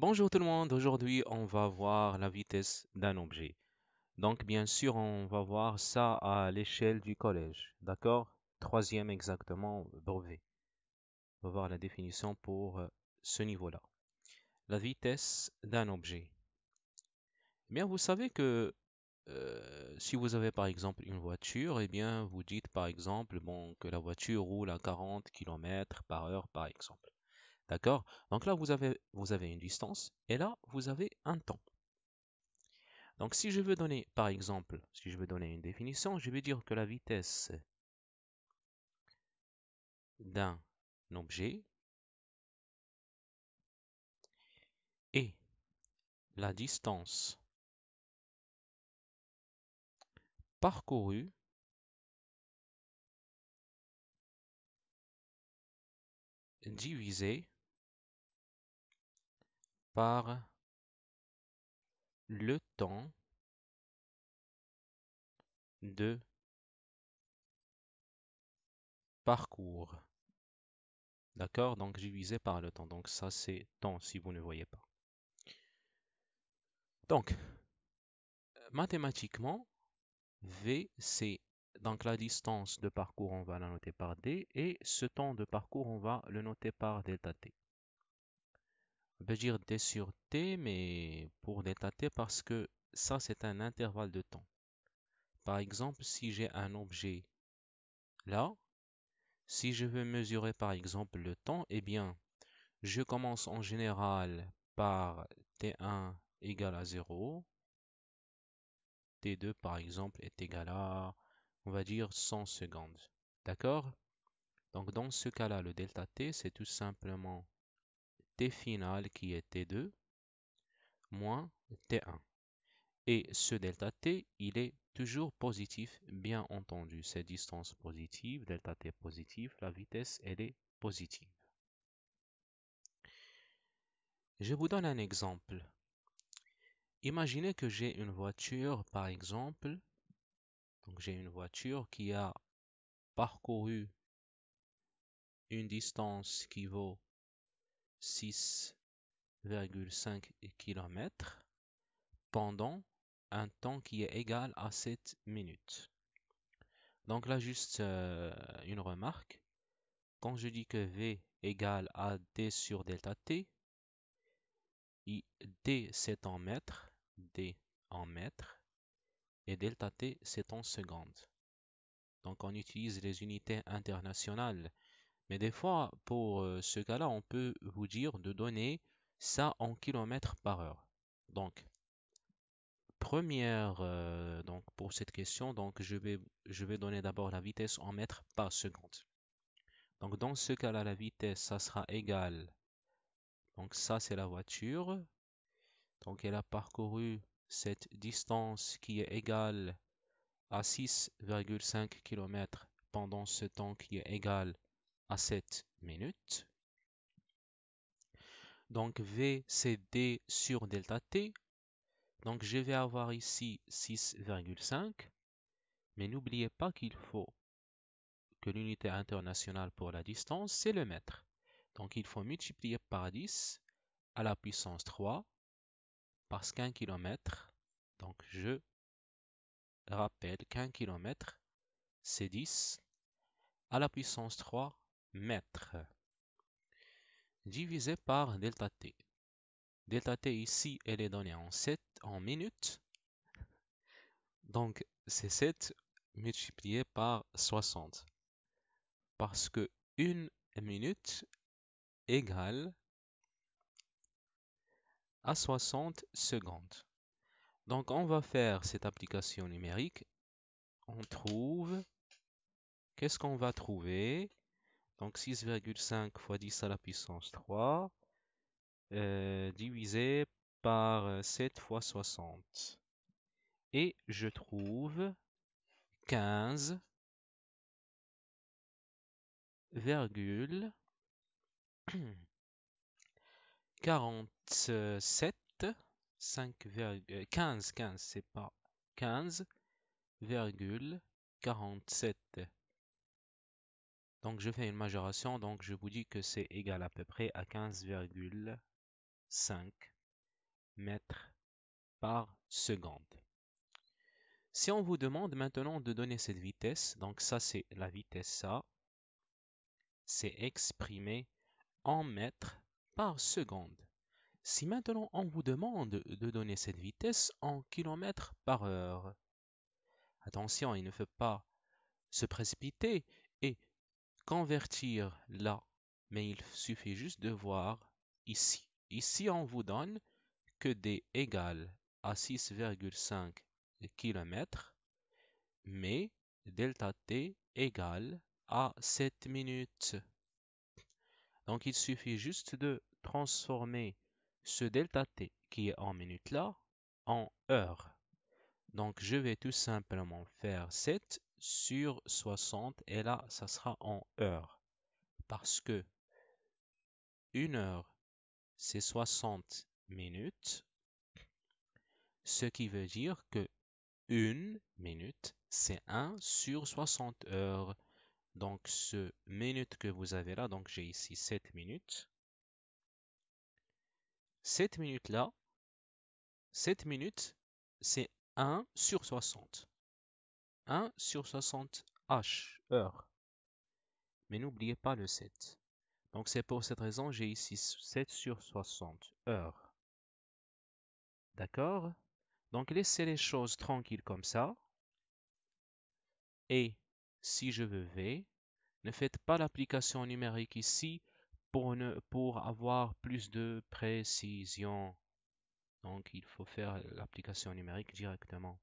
Bonjour tout le monde, aujourd'hui on va voir la vitesse d'un objet. Donc bien sûr on va voir ça à l'échelle du collège, d'accord? Troisième exactement, brevet. On va voir la définition pour euh, ce niveau-là. La vitesse d'un objet. Eh bien vous savez que euh, si vous avez par exemple une voiture, eh bien vous dites par exemple que la voiture roule à 40 km par heure par exemple. D'accord? Donc là, vous avez, vous avez une distance et là, vous avez un temps. Donc si je veux donner, par exemple, si je veux donner une définition, je vais dire que la vitesse d'un objet est la distance parcourue divisée par le temps de parcours. D'accord? Donc divisé par le temps. Donc ça c'est temps si vous ne voyez pas. Donc, mathématiquement, V c'est donc la distance de parcours, on va la noter par D, et ce temps de parcours, on va le noter par delta. Dire D sur T, mais pour delta T parce que ça, c'est un intervalle de temps. Par exemple, si j'ai un objet là, si je veux mesurer par exemple le temps, eh bien, je commence en général par T1 égale à 0. T2 par exemple est égal à, on va dire, 100 secondes. D'accord? Donc dans ce cas-là, le delta T, c'est tout simplement T final qui est T2 moins T1. Et ce delta T, il est toujours positif, bien entendu. C'est distance positive, delta T positif, la vitesse, elle est positive. Je vous donne un exemple. Imaginez que j'ai une voiture, par exemple. Donc j'ai une voiture qui a parcouru une distance qui vaut 6,5 km pendant un temps qui est égal à 7 minutes. Donc là, juste euh, une remarque. Quand je dis que V égale à D sur delta T, D c'est en mètres, D en mètres, et delta T c'est en secondes. Donc on utilise les unités internationales mais des fois, pour euh, ce cas-là, on peut vous dire de donner ça en kilomètres par heure. Donc, première, euh, donc pour cette question, donc je vais, donner d'abord la vitesse en mètres par seconde. Donc, dans ce cas-là, la vitesse, ça sera égal. Donc, ça, c'est la voiture. Donc, elle a parcouru cette distance qui est égale à 6,5 km pendant ce temps qui est égal à 7 minutes. Donc V c'est D sur delta T. Donc je vais avoir ici 6,5. Mais n'oubliez pas qu'il faut que l'unité internationale pour la distance, c'est le mètre. Donc il faut multiplier par 10 à la puissance 3 parce qu'un kilomètre, donc je rappelle qu'un kilomètre, c'est 10 à la puissance 3 mètres divisé par delta t. Delta t ici, elle est donnée en 7 en minutes. Donc, c'est 7 multiplié par 60. Parce que une minute égale à 60 secondes. Donc, on va faire cette application numérique. On trouve... Qu'est-ce qu'on va trouver? Donc 6,5 fois 10 à la puissance 3 euh, divisé par 7 fois 60. Et je trouve 15 47 5, 15 15 c'est pas 15,47 donc je fais une majoration, donc je vous dis que c'est égal à peu près à 15,47. mètres par seconde. Si on vous demande maintenant de donner cette vitesse, donc ça c'est la vitesse ça, c'est exprimé en mètres par seconde. Si maintenant on vous demande de donner cette vitesse en kilomètres par heure, attention, il ne faut pas se précipiter convertir là, mais il suffit juste de voir ici. Ici, on vous donne que d égale à 6,5 km, mais delta t égale à 7 minutes. Donc il suffit juste de transformer ce delta t qui est en minutes là en heures. Donc je vais tout simplement faire 7 sur 60 et là ça sera en heures. Parce que une heure c'est 60 minutes, ce qui veut dire que une minute c'est 1 sur 60 heures. Donc ce minute que vous avez là, donc j'ai ici 7 minutes. 7 minutes là, 7 minutes, c'est 1 sur 60. 1 sur 60 H, heure. Mais n'oubliez pas le 7. Donc c'est pour cette raison j'ai ici 7 sur 60 heures. D'accord? Donc laissez les choses tranquilles comme ça. Et si je veux V, ne faites pas l'application numérique ici pour, ne, pour avoir plus de précision. Donc, il faut faire l'application numérique directement.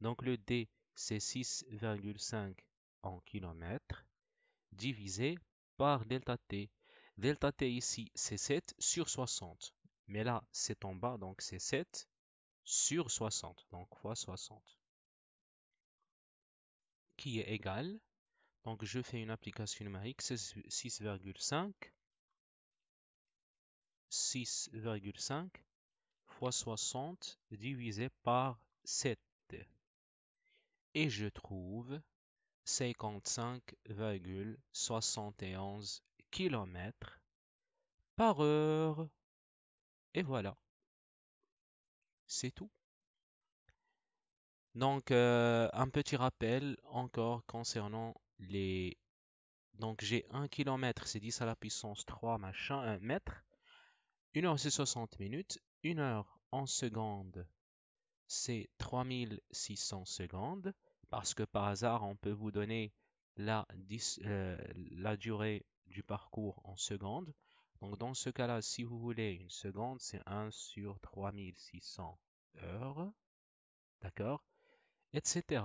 Donc, le D, c'est 6,5 en kilomètres divisé par delta T. Delta T ici, c'est 7 sur 60. Mais là, c'est en bas, donc c'est 7 sur 60. Donc, fois 60. Qui est égal? Donc je fais une application numérique, 6,5 6,5 fois 60 divisé par 7. Et je trouve 55,71 km par heure. Et voilà. C'est tout. Donc, euh, un petit rappel encore concernant les... Donc j'ai 1 km, c'est 10 à la puissance 3, machin, 1 mètre. 1 heure, c'est 60 minutes. 1 heure en seconde, c'est 3600 secondes. Parce que par hasard, on peut vous donner la, euh, la durée du parcours en secondes. Donc dans ce cas-là, si vous voulez une seconde, c'est 1 sur 3600 heures. D'accord Etc.